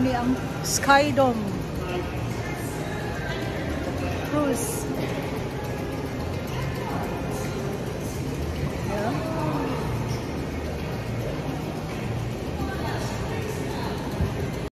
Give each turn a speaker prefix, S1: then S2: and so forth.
S1: Ni ang Skydome. Cruise.